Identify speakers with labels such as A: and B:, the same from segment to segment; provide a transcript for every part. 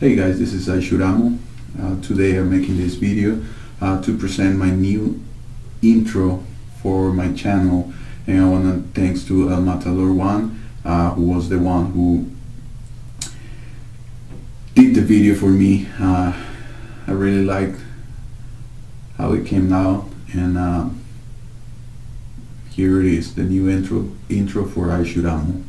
A: Hey guys, this is iShootAmmo. Uh, today I'm making this video uh, to present my new intro for my channel and I want to thanks to El Matador One uh, who was the one who did the video for me. Uh, I really liked how it came out and uh, here it is, the new intro intro for
B: iShootAmmo.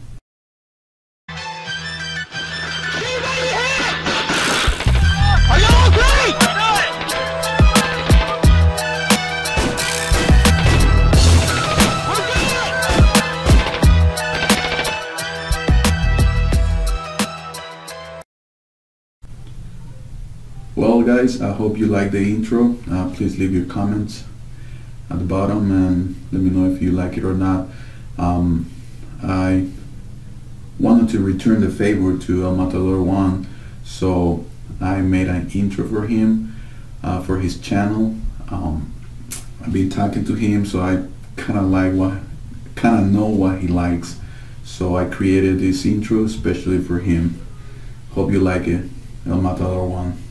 A: Well guys, I hope you like the intro. Uh, please leave your comments at the bottom and let me know if you like it or not. Um, I wanted to return the favor to El Matador One, so I made an intro for him uh, for his channel. Um, I've been talking to him, so I kind of like what, kind of know what he likes. So I created this intro especially for him. Hope you like it. El Matador One.